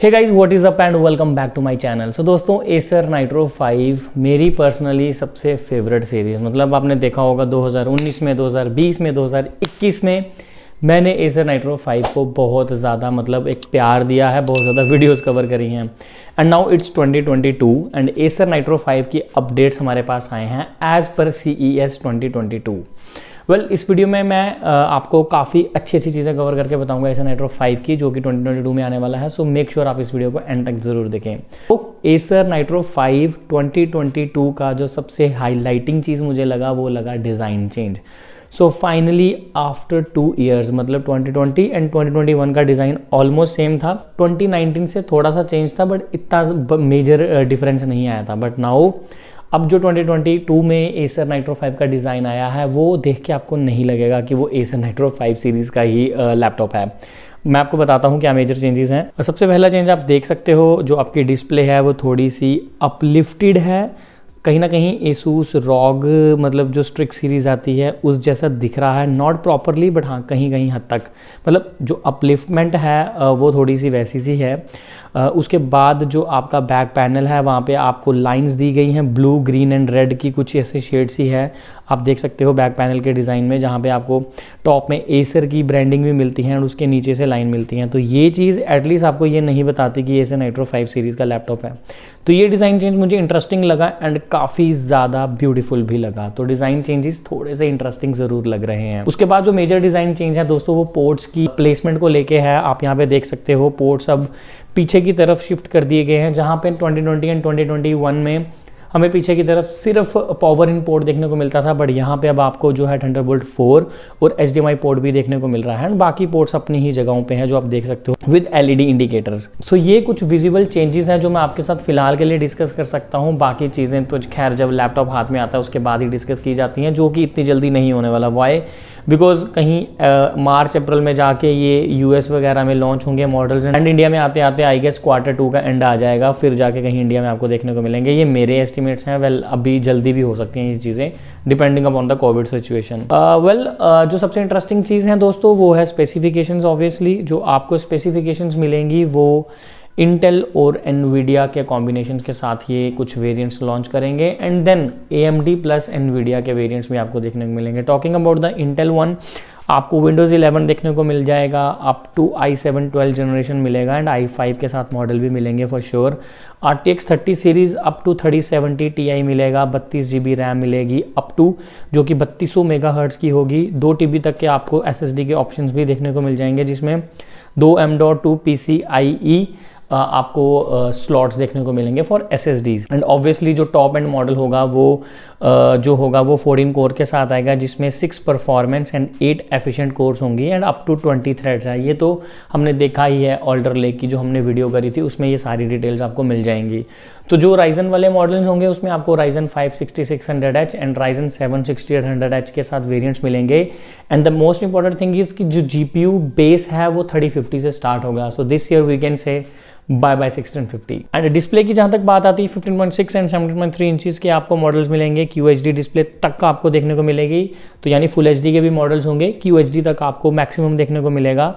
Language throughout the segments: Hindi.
Hey guys what is up and welcome back to my channel so दोस्तों एसर नाइट्रो 5 मेरी पर्सनली सबसे फेवरेट सीरीज़ मतलब आपने देखा होगा 2019 में 2020 में 2021 में मैंने एसर नाइट्रो 5 को बहुत ज़्यादा मतलब एक प्यार दिया है, बहुत ज़्यादा वीडियोस कवर करी हैं। And now it's 2022 and Acer Nitro 5 की अपडेट्स हमारे पास आए हैं एज़ पर C E S twenty well well, इस वीडियो में मैं आपको काफ़ी अच्छी अच्छी चीज़ें कवर करके बताऊँगा एसर नाइट्रो 5 की जो कि 2022 में आने वाला है। सो मेक श्योर आप इस वीडियो को एंड तक ज़रूर देखें। तो एसर नाइट्रो 5 2022 का जो सबसे हाईलाइटिंग चीज़ मुझे लगा वो लगा design change so finally after two years मतलब 2020 एंड 2021 का डिज़ाइन ऑलमोस्ट सेम था। 2019 से थोड़ा सा चेंज था बट इतना मेजर डिफरेंस नहीं आया था। बट नाउ अब जो 2022 में एसर नाइट्रो 5 का डिज़ाइन आया है, वो देख के आपको नहीं लगेगा कि वो एसर नाइट्रो 5 सीरीज़ का ही लैपटॉप है। मैं आपको बताता हूँ क्या मेजर चेंजेस हैं। सबसे पहला चेंज आप देख सकते हो, जो आपकी डिस्प्ले है, वो थोड़ी सी अपलिफ्टेड है। कहीं ना कहीं एसूस रॉग मतलब जो स्ट्रिक सीरीज़ आती है, उस जैसा दिख रहा है। नॉट प्रॉपरली बट हाँ कहीं कहीं हद तक। मतलब जो अपलिफ्टमेंट है वो थोड़ी सी वैसी सी है। उसके बाद जो आपका बैक पैनल है, वहाँ पे आपको लाइंस दी गई हैं ब्लू ग्रीन एंड रेड की कुछ ऐसे शेड्स ही है। आप देख सकते हो बैक पैनल के डिज़ाइन में, जहाँ पे आपको टॉप में एसर की ब्रांडिंग भी मिलती है और उसके नीचे से लाइन मिलती हैं। तो ये चीज़ एटलीस्ट आपको ये नहीं बताती कि एसर नाइट्रो फाइव सीरीज़ का लैपटॉप है। तो ये डिज़ाइन चेंज मुझे इंटरेस्टिंग लगा एंड काफ़ी ज़्यादा ब्यूटीफुल भी लगा। तो डिज़ाइन चेंजेस थोड़े से इंटरेस्टिंग ज़रूर लग रहे हैं। उसके बाद जो मेजर डिज़ाइन चेंज है, दोस्तों, वो पोर्ट्स की प्लेसमेंट को लेके है। आप यहाँ पे देख सकते हो पोर्ट्स अब पीछे की तरफ़ शिफ्ट कर दिए गए हैं, जहाँ पे 2020 एंड 2021 में हमें पीछे की तरफ़ सिर्फ़ पावर इन पोर्ट देखने को मिलता था बट यहाँ पे अब आपको जो है थंडरबोल्ट 4 और एच पोर्ट भी देखने को मिल रहा है एंड बाकी पोर्ट्स अपनी ही जगहों पे हैं जो आप देख सकते हो विद एलईडी इंडिकेटर्स सो ये कुछ विजिबल चेंजेस हैं जो मैं आपके साथ फ़िलहाल के लिए डिस्कस कर सकता हूँ, बाकी चीज़ें तो खैर जब लैपटॉप हाथ में आता है, उसके बाद ही डिस्कस की जाती हैं, जो कि इतनी जल्दी नहीं होने वाला. वाई बिकॉज़ कहीं मार्च अप्रैल में जाके ये यूएस वगैरह में लॉन्च होंगे मॉडल्स एंड इंडिया में आते आते आई गेस क्वार्टर टू का एंड आ जाएगा फिर जाके कहीं इंडिया में आपको देखने को मिलेंगे। ये मेरे एस्टिमेट्स हैं वेल well, अभी जल्दी भी हो सकती हैं ये चीज़ें depending upon the covid situation well जो सबसे इंटरेस्टिंग चीज़ है दोस्तों वो है स्पेसिफिकेशंस ऑब्वियसली जो आपको स्पेसिफिकेशंस मिलेंगी वो इंटेल और एनवीडिया के कॉम्बिनेशन के साथ ये कुछ वेरिएंट्स लॉन्च करेंगे and then A plus Nvidia के वेरिएंट्स भी आपको देखने को मिलेंगे। Talking about the Intel one आपको विंडोज़ 11 देखने को मिल जाएगा up to i seven twelve generation मिलेगा एंड आई फाइव के साथ मॉडल भी मिलेंगे for sure R T X thirty series up to thirty seventy T I मिलेगा, बत्तीस जी बी रैम मिलेगी अप टू जो कि बत्तीसों मेगा हर्ट्स की होगी। दो टी बी तक के आपको एस एस डी के ऑप्शन भी देखने को मिल जाएँगे, जिसमें दो M dot two P C I E आपको स्लॉट्स देखने को मिलेंगे for S S Ds and obviously जो टॉप एंड मॉडल होगा वो जो होगा वो फोर्टीन कोर के साथ आएगा, जिसमें six performance and eight efficient cores होंगी and up to twenty threads है। ये तो हमने देखा ही है ऑल्डर लेक की जो हमने वीडियो करी थी, उसमें ये सारी डिटेल्स आपको मिल जाएँगी। तो जो राइजन वाले मॉडल्स होंगे, उसमें आपको Ryzen five sixty six hundred H and Ryzen seven sixty eight hundred H के साथ वेरियंट्स मिलेंगे। And the most important thing is कि जो जी पी यू बेस है, वो थर्टी फिफ्टी से स्टार्ट होगा। So this year we can say bye bye sixteen fifty and display की जहाँ तक बात आती है fifteen point six and seventeen point three inches के आपको मॉडल्स मिलेंगे क्यू एच डी डिस्प्ले तक का आपको देखने को मिलेगी। तो यानी फुल एच डी के भी मॉडल्स होंगे क्यू एच डी तक आपको मैक्सिमम देखने को मिलेगा।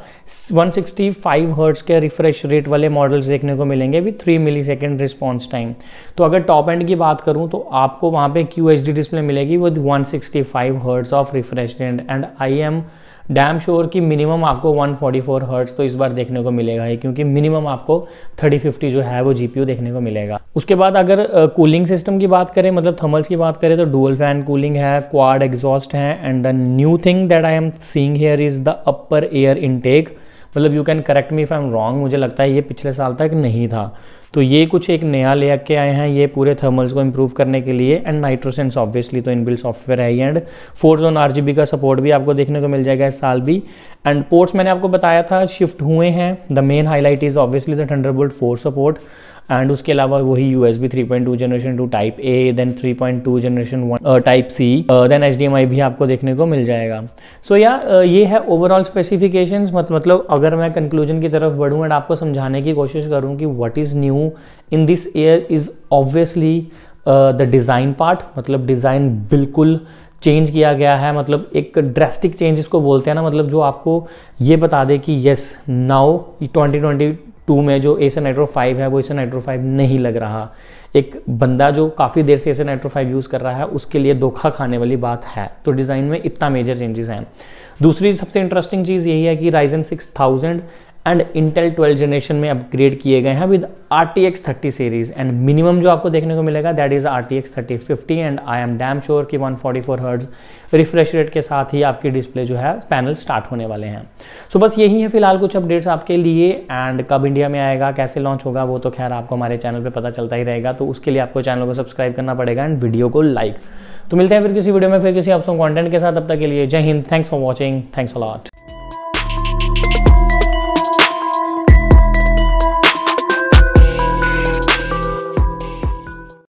वन सिक्सटी फाइव हर्ट्स के रिफ्रेश रेट वाले मॉडल्स देखने को मिलेंगे with three millisecond response time तो अगर टॉप एंड की बात करूँ तो आपको वहाँ पे क्यू एच डी डिस्प्ले मिलेगी with one sixty five hertz of refresh and I am damn sure की मिनिमम आपको 144 हर्ट्स तो इस बार देखने को मिलेगा ही क्योंकि मिनिमम आपको 3050 जो है वो जीपीयू देखने को मिलेगा। उसके बाद अगर कूलिंग uh, सिस्टम की बात करें मतलब थर्मल्स की बात करें तो डुअल फ़ैन कूलिंग है क्वाड एग्जॉस्ट है and the new thing that I am seeing here is the upper air intake मतलब you can correct me if I am wrong मुझे लगता है ये पिछले साल तक नहीं था। तो ये कुछ एक नया ले के आए हैं, ये पूरे थर्मल्स को इम्प्रूव करने के लिए। एंड नाइट्रोसेंस ऑब्वियसली तो इनबिल्ड सॉफ्टवेयर है एंड फोर जोन आरजीबी का सपोर्ट भी आपको देखने को मिल जाएगा इस साल भी। एंड पोर्ट्स मैंने आपको बताया था शिफ्ट हुए हैं। The main highlight is obviously the Thunderbolt four support and उसके अलावा वही U S B three point two generation two type A then three point two generation one type C then H D M I भी आपको देखने को मिल जाएगा। सो so, या yeah, uh, ये है ओवरऑल स्पेसिफिकेशन मत, मतलब अगर मैं कंक्लूजन की तरफ़ बढ़ूँ एंड आपको समझाने की कोशिश करूँ कि what is new in this air is obviously the design part मतलब डिज़ाइन बिल्कुल चेंज किया गया है। मतलब एक ड्रेस्टिक चेंज इसको बोलते हैं ना मतलब जो आपको ये बता दे कि येस नाउ 2020 टू में जो एसन नाइट्रो फाइव है, वो एसन नाइट्रो फाइव नहीं लग रहा। एक बंदा जो काफ़ी देर से एसर नाइट्रो फाइव यूज़ कर रहा है, उसके लिए धोखा खाने वाली बात है। तो डिज़ाइन में इतना मेजर चेंजेस हैं। दूसरी सबसे इंटरेस्टिंग चीज़ यही है कि Ryzen six thousand and Intel 12 generation में अपग्रेड किए गए हैं with R T X thirty series. And minimum जो आपको देखने को मिलेगा that is R T X thirty fifty and I am damn sure कि 144 forty four hertz refresh rate के साथ ही आपकी डिस्प्ले जो है पैनल स्टार्ट होने वाले हैं। सो so बस यही है फ़िलहाल कुछ अपडेट्स आपके लिए एंड कब इंडिया में आएगा, कैसे लॉन्च होगा, वो तो खैर आपको हमारे चैनल पर पता चलता ही रहेगा तो उसके लिए आपको चैनल को सब्सक्राइब करना पड़ेगा एंड वीडियो को लाइक तो मिलते हैं फिर किसी वीडियो में, फिर किसी ऑप्शन कंटेंट के साथ अब तक के लिए जय Hind thanks for watching thanks a lot